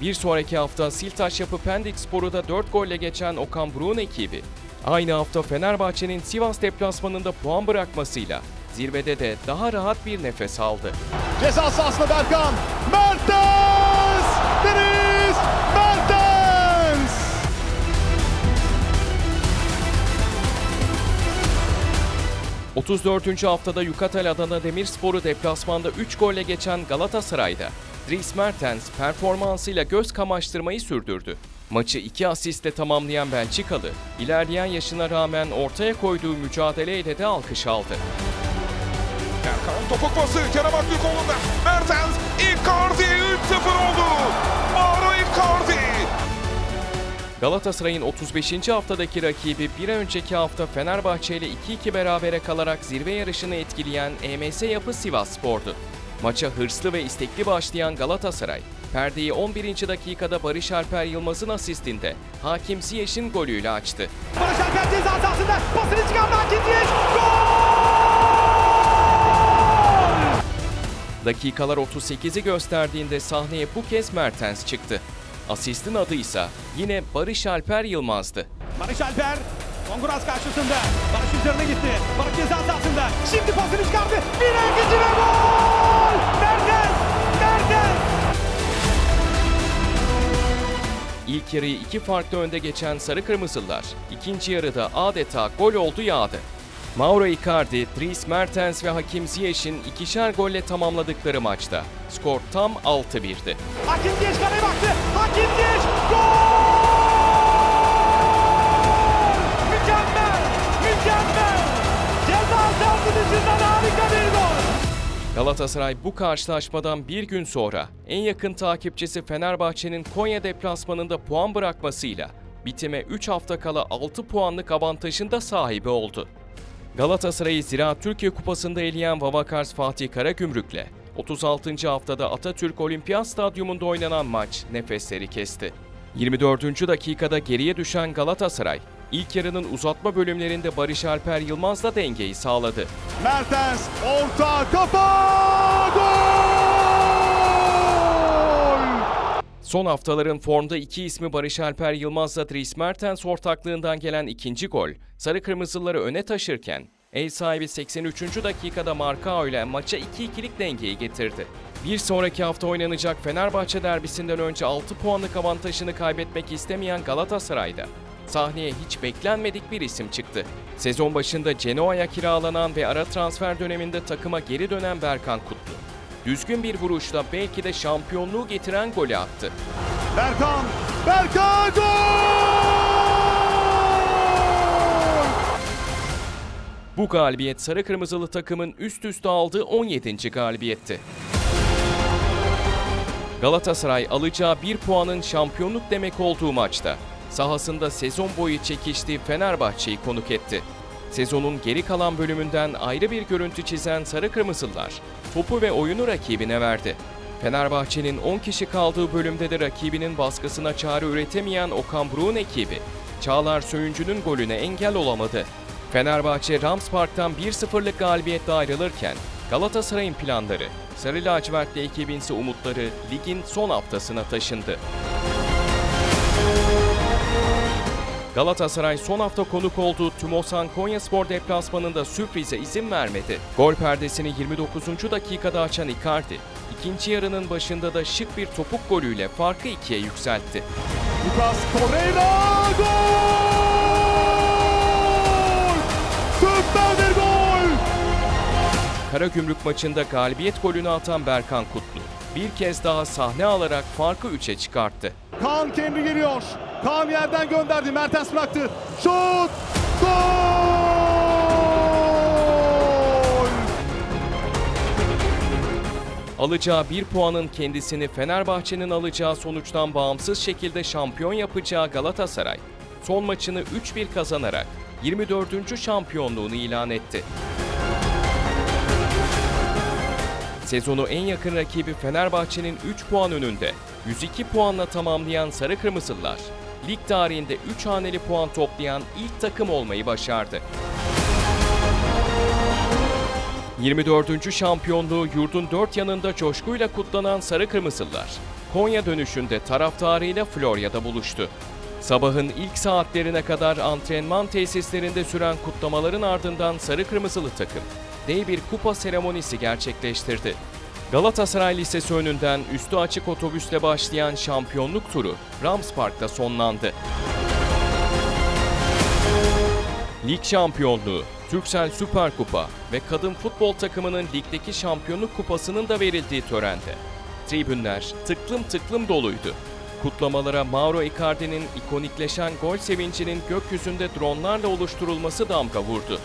Speaker 1: Bir sonraki hafta Siltaş Yapı Pendik Spor'u da 4 golle geçen Okan Buruk'un ekibi, aynı hafta Fenerbahçe'nin Sivas deplasmanında puan bırakmasıyla zirvede de daha rahat bir nefes aldı.
Speaker 6: Ceza sahasında Berkan. Mertens! Deniz Mertens!
Speaker 1: – 34. haftada Yukatel Adana Demirspor'u deplasmanda 3 golle geçen Galatasaray'da Dries Mertens performansıyla göz kamaştırmayı sürdürdü. Maçı iki asistle tamamlayan Belçikalı, ilerleyen yaşına rağmen ortaya koyduğu mücadeleyle de alkış aldı.
Speaker 2: Erkan topuk pası Kerem Aktürkoğlu'nda. Mertens Icardi 3-0 oldu. Mauro Icardi.
Speaker 1: Galatasaray'ın 35. haftadaki rakibi bir önceki hafta Fenerbahçe ile 2-2 berabere kalarak zirve yarışını etkileyen EMS Yapı Sivas Spor'du. Maça hırslı ve istekli başlayan Galatasaray, perdeyi 11. dakikada Barış Alper Yılmaz'ın asistinde Hakim Ziyech'in golüyle açtı.
Speaker 3: Barış Alper ceza sahasında pasını çıkardı Hakim Ziyech. Gol!
Speaker 1: Dakikalar 38'i gösterdiğinde sahneye bu kez Mertens çıktı. Asistin adı ise yine Barış Alper Yılmaz'dı.
Speaker 3: Barış Alper Konguras karşısında. Barış üzerine gitti. Barış ceza sahasında. Şimdi pasını çıkardı. Bir ikinci ve gol! Mertens! Mertens!
Speaker 1: İlk yarıyı iki farklı önde geçen Sarı Kırmızılar ikinci yarıda adeta gol oldu yağdı. Mauro Icardi, Dries Mertens ve Hakim Ziyech'in ikişer golle tamamladıkları maçta skor tam 6-1'di.
Speaker 3: Hakim Ziyech kaleye baktı. Hakim Ziyech gol! Mükemmel! Mükemmel! Ceza sahası dışından harika bir gol!
Speaker 1: Galatasaray bu karşılaşmadan bir gün sonra en yakın takipçisi Fenerbahçe'nin Konya deplasmanında puan bırakmasıyla bitime 3 hafta kala 6 puanlık avantajında sahibi oldu. Galatasaray'ı Ziraat Türkiye Kupası'nda eleyen Vavakars Fatih Karagümrük'le 36. haftada Atatürk Olimpiyat Stadyumunda oynanan maç nefesleri kesti. 24. dakikada geriye düşen Galatasaray, ilk yarının uzatma bölümlerinde Barış Alper Yılmaz'la dengeyi sağladı.
Speaker 6: Mertens orta kafa gol!
Speaker 1: Son haftaların formda iki ismi Barış Alper Yılmaz'la Dries Mertens ortaklığından gelen ikinci gol, Sarı Kırmızıları öne taşırken, ev sahibi 83. dakikada Markao ile maça 2-2'lik dengeyi getirdi. Bir sonraki hafta oynanacak Fenerbahçe derbisinden önce 6 puanlık avantajını kaybetmek istemeyen Galatasaray'da sahneye hiç beklenmedik bir isim çıktı. Sezon başında Genoa'ya kiralanan ve ara transfer döneminde takıma geri dönen Berkan Kutlu. Düzgün bir vuruşla belki de şampiyonluğu getiren golü attı.
Speaker 6: Berkan. Berkan gol!
Speaker 1: Bu galibiyet Sarı Kırmızılı takımın üst üste aldığı 17. galibiyetti. Galatasaray alacağı bir puanın şampiyonluk demek olduğu maçta sahasında sezon boyu çekiştiği Fenerbahçe'yi konuk etti. Sezonun geri kalan bölümünden ayrı bir görüntü çizen Sarı Kırmızılar topu ve oyunu rakibine verdi. Fenerbahçe'nin 10 kişi kaldığı bölümde de rakibinin baskısına çare üretemeyen Okan Buruk'un ekibi Çağlar Söyüncü'nün golüne engel olamadı. Fenerbahçe Rams Park'tan 1-0'lık galibiyetle ayrılırken Galatasaray'ın planları, Sarı Lacivertli ekibinse umutları ligin son haftasına taşındı. Galatasaray son hafta konuk olduğu Tümosan Konyaspor deplasmanında sürprize izin vermedi. Gol perdesini 29. dakikada açan Icardi, ikinci yarının başında da şık bir topuk golüyle farkı ikiye yükseltti.
Speaker 6: Lucas Torreira gol! Süper bir gol!
Speaker 1: Karagümrük maçında galibiyet golünü atan Berkan Kutlu, bir kez daha sahne alarak farkı 3'e çıkarttı.
Speaker 6: Kaan kendi geliyor. Kaan yerden gönderdi. Mertens bıraktı. Şut! Gol!
Speaker 1: Alacağı bir puanın kendisini Fenerbahçe'nin alacağı sonuçtan bağımsız şekilde şampiyon yapacağı Galatasaray, son maçını 3-1 kazanarak 24. şampiyonluğunu ilan etti. Sezonu en yakın rakibi Fenerbahçe'nin 3 puan önünde 102 puanla tamamlayan Sarı Kırmızılar, lig tarihinde 3 haneli puan toplayan ilk takım olmayı başardı. 24. şampiyonluğu yurdun dört yanında coşkuyla kutlanan Sarı Kırmızılar, Konya dönüşünde taraftarıyla Florya'da buluştu. Sabahın ilk saatlerine kadar antrenman tesislerinde süren kutlamaların ardından Sarı Kırmızılı takım, dev bir kupa seremonisi gerçekleştirdi. Galatasaray Lisesi önünden üstü açık otobüsle başlayan şampiyonluk turu Rams Park'ta sonlandı. Lig şampiyonluğu, Türksel Süper Kupa ve kadın futbol takımının ligdeki şampiyonluk kupasının da verildiği törende. Tribünler tıklım tıklım doluydu. Kutlamalara Mauro Icardi'nin ikonikleşen gol sevincinin gökyüzünde dronlarla oluşturulması damga vurdu.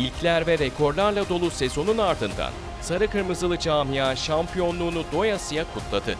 Speaker 1: İlkler ve rekorlarla dolu sezonun ardından Sarı Kırmızılı camia şampiyonluğunu doyasıya kutladı.